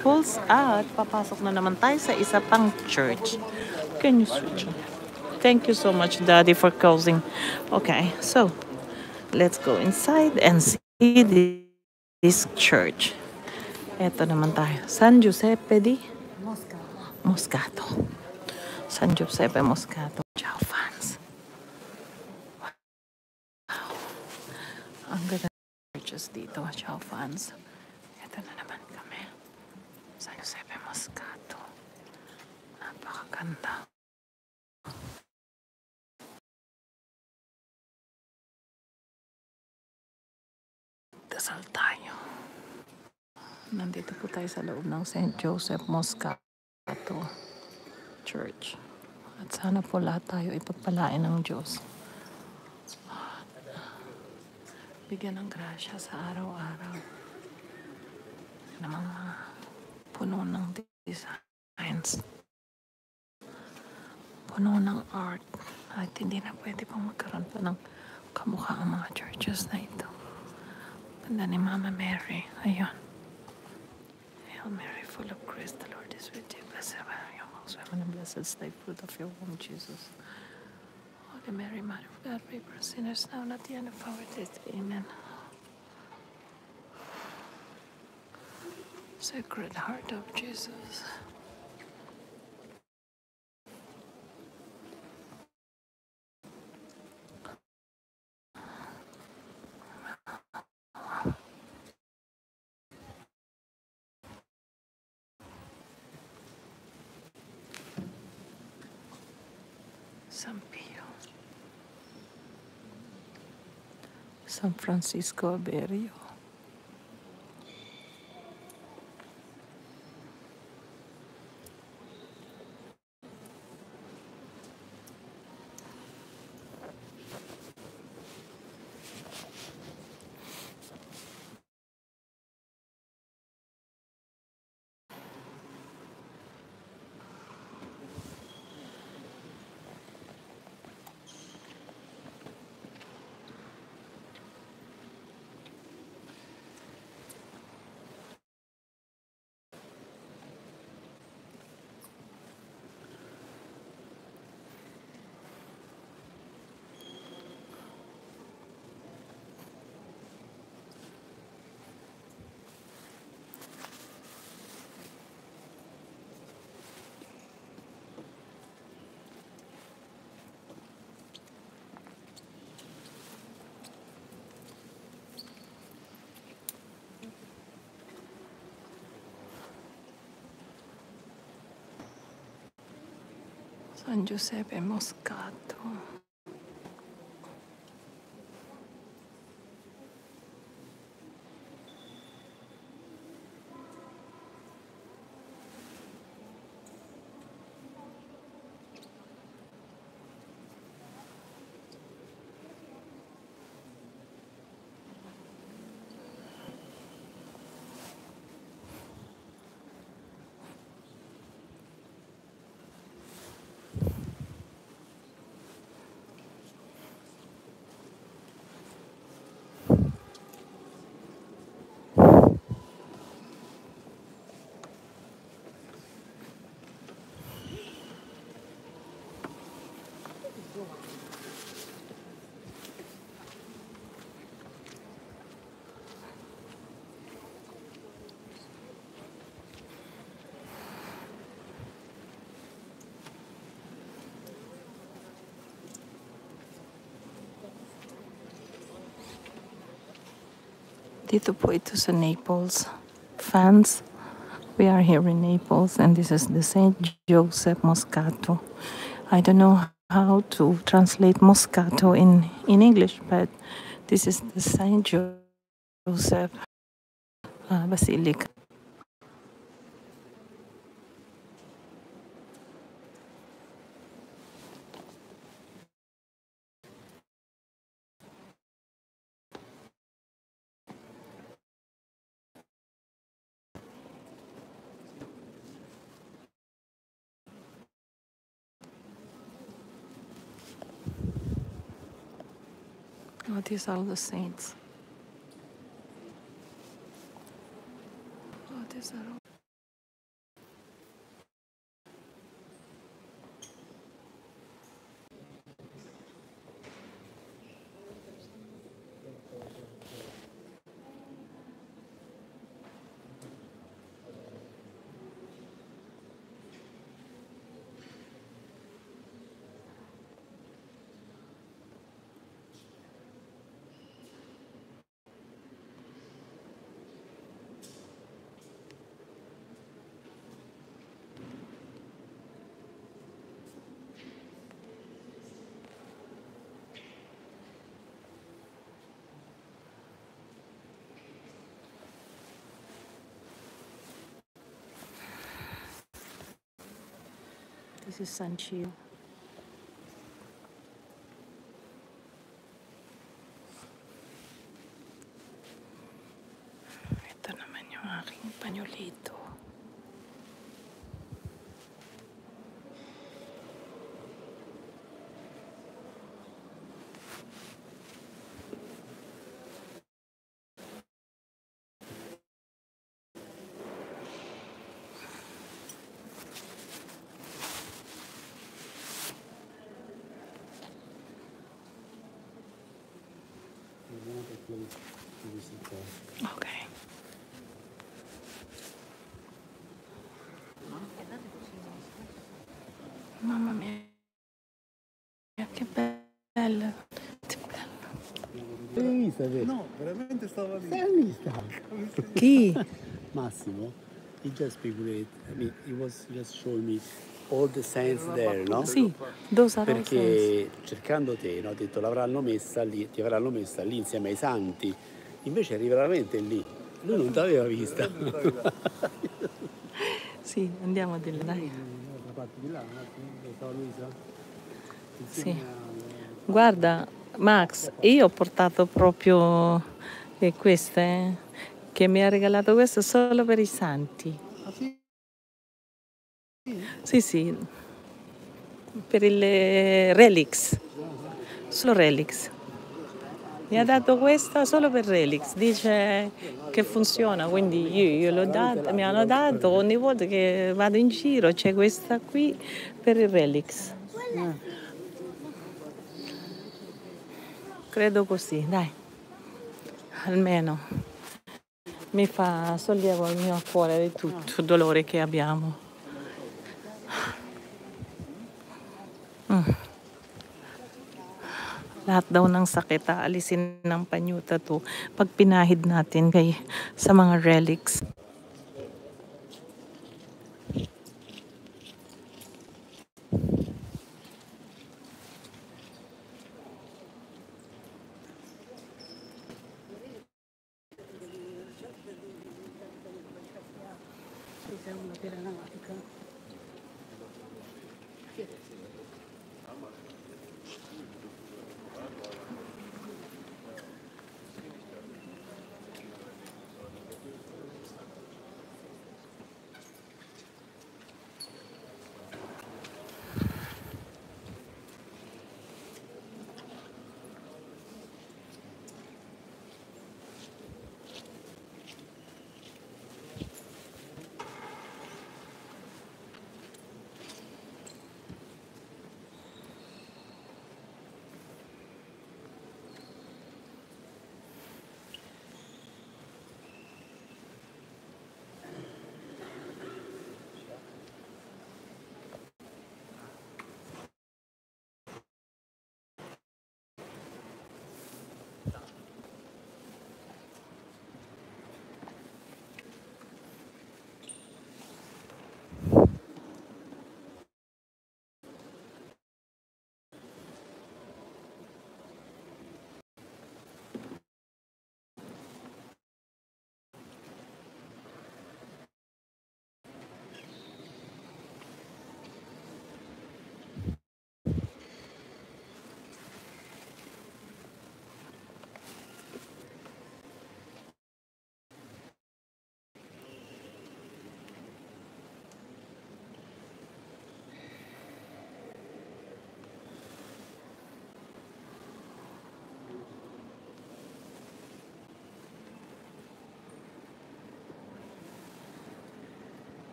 Naples at papasok na naman tayo sa isa pang church. Can you switch? Thank you so much, Daddy, for closing. Okay, so let's go inside and see this church. Ito naman tayo. San Giuseppe di Moscato. Moscato. San Giuseppe Moscato. Ciao, fans. Wow. Ang ganda churches dito. Ciao, fans. Ito na naman kami. San Giuseppe Moscato. Napakaganda. Dasal tayo. Nandito po tayo sa loob ng St. Joseph Moscato Church. At sana po lahat tayo ipagpalain ng Diyos. Bigyan ng grasya sa araw-araw na mga puno ng designs. Puno ng art. At hindi na pwede pang magkaroon pa ng kamukha ang mga churches na ito. Ganda ni Mama Mary. Ayun. Hail Mary, full of grace, the Lord is with you. Blessed are you amongst women, and blessed is the fruit of your womb, Jesus. Holy Mary, Mother of God, pray for sinners now and at the end of our days. Amen. Sacred Heart of Jesus. San Pio. San Francisco Averio. San Giuseppe Mosca Dito po ito sa Naples. Fans, we are here in Naples and this is the St. Joseph Moscato. I don't know how to translate Moscato in, in English, but this is the St. Joseph uh, Basilica. What is all the saints? This is Sanchio. Okay. Mamma mia. Che bello. Che bello. L'hai vista? No, veramente stava lì. Sei vista? Chi? Massimo, he just figured, I mean, he was just showing me there, no? Sì, those are all. Perché cercando te, no, ho detto l'avranno messa lì, ti avranno messa lì insieme ai santi, invece arriva veramente lì. Lui non t'aveva vista. Sì, andiamo di là, dai. Da parte di là, Luisa? Sì. Guarda, Max, io ho portato proprio eh, queste, che mi ha regalato questo solo per i santi. Ah sì? Sì, sì, per il eh, Relix, solo Relix. Mi ha dato questa solo per Relix, dice che funziona, quindi io gliel'ho data, mi hanno dato ogni volta che vado in giro, c'è questa qui per il Relix. Credo così, dai, almeno mi fa sollievo il mio cuore di tutto il dolore che abbiamo. lahat daw ng sakit aalisin ng panyuta to pag pinahid natin kay sa mga relics.